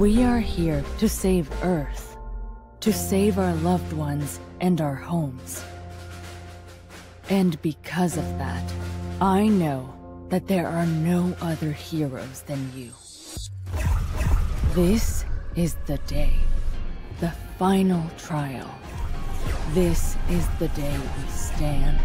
We are here to save Earth, to save our loved ones and our homes. And because of that, I know that there are no other heroes than you. This is the day, the final trial. This is the day we stand.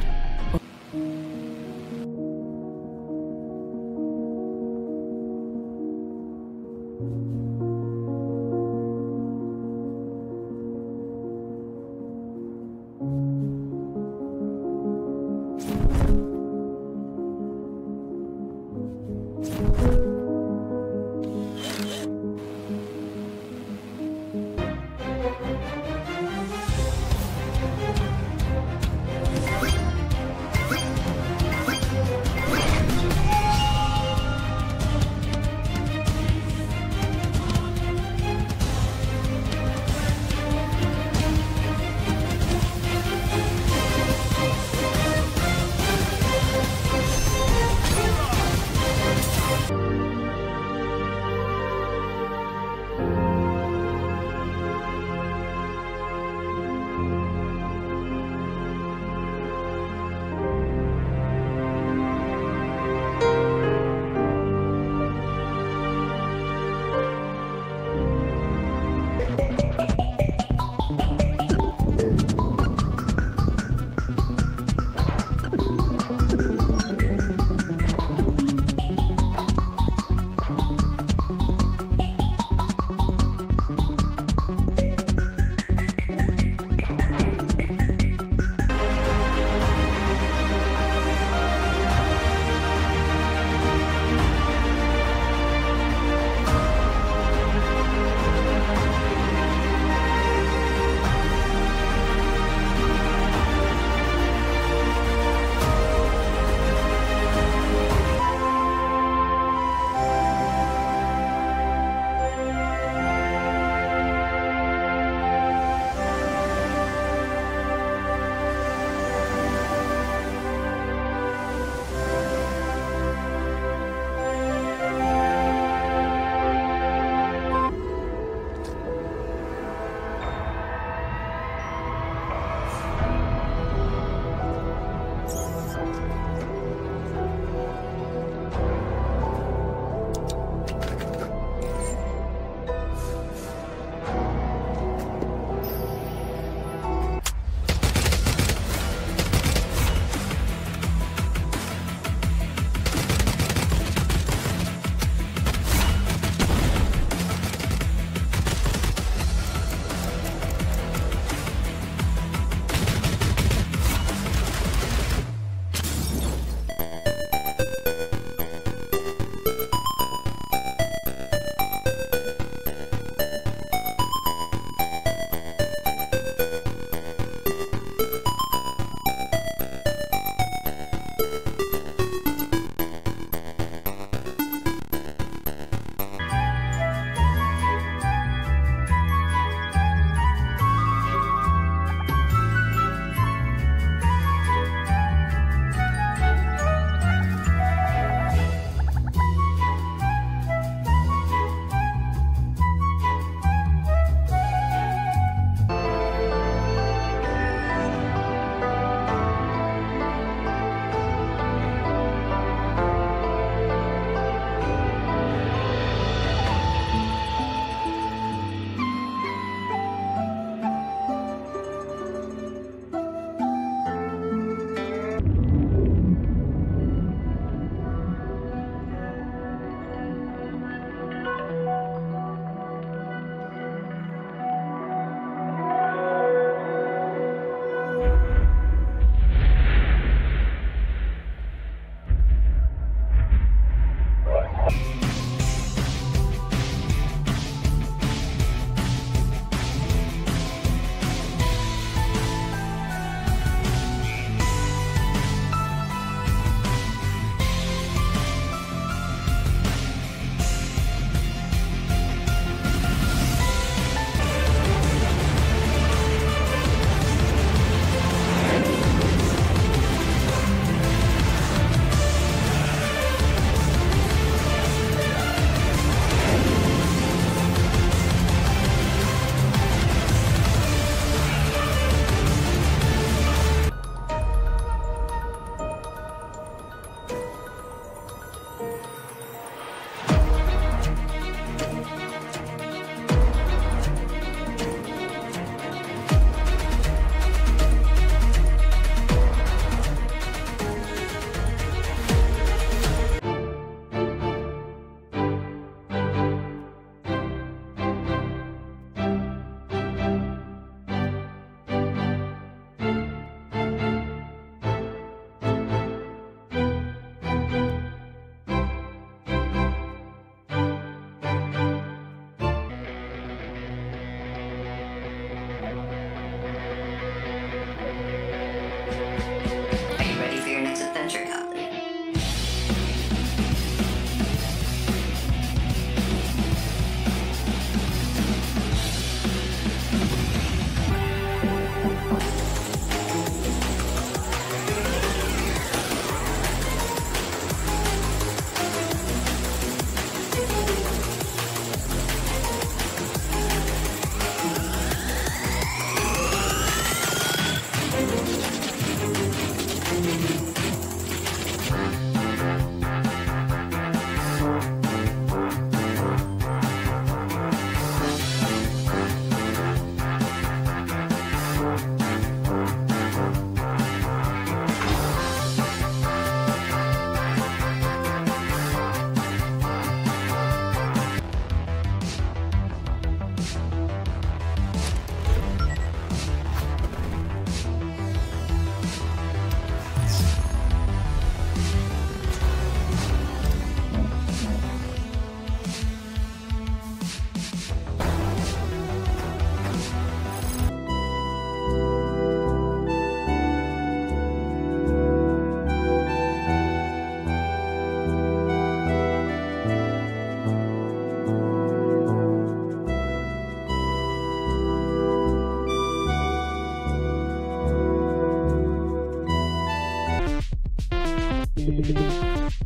Thank you.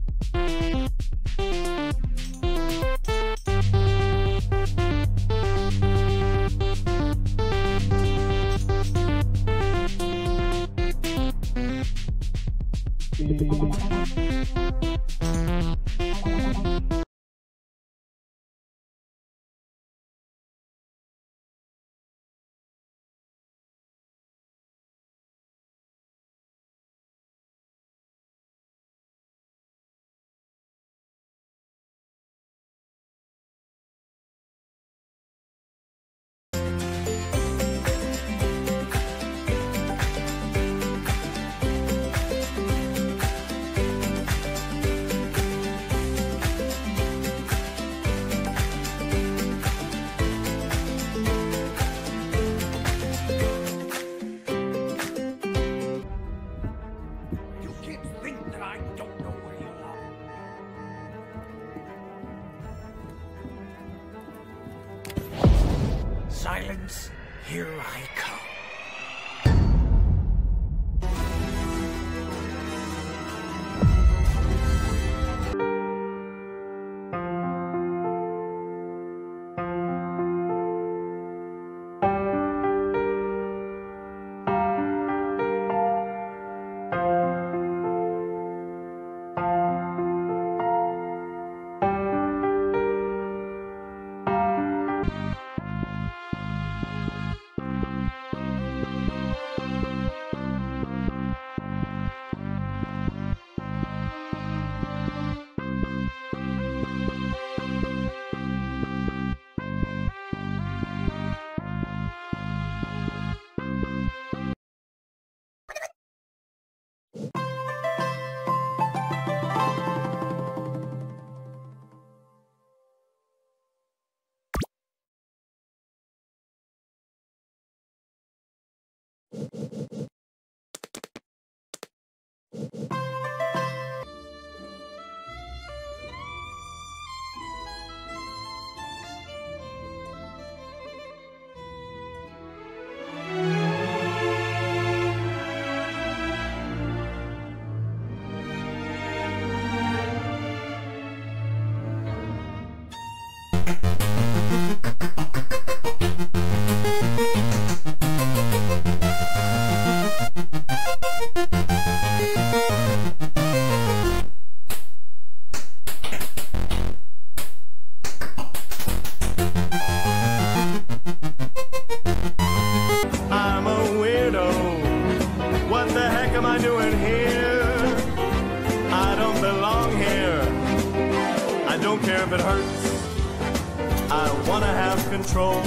Control.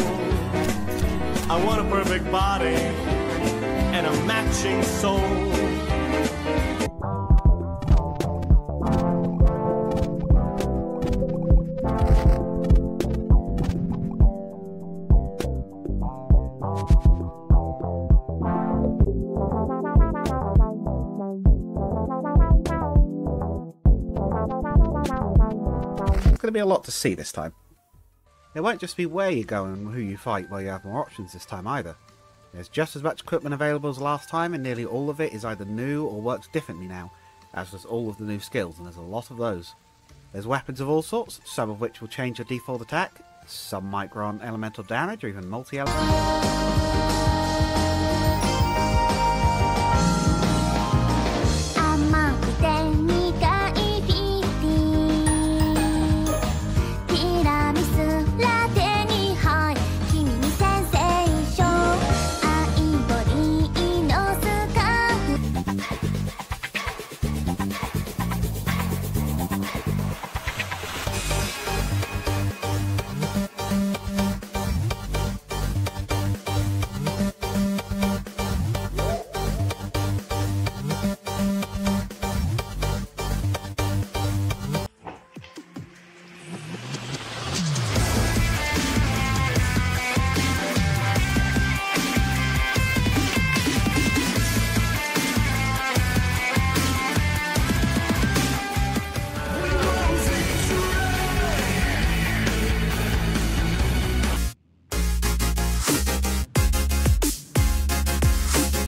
I want a perfect body and a matching soul. It's going to be a lot to see this time. It won't just be where you go and who you fight while you have more options this time either. There's just as much equipment available as last time and nearly all of it is either new or works differently now, as does all of the new skills and there's a lot of those. There's weapons of all sorts, some of which will change your default attack, some might grant elemental damage or even multi-element.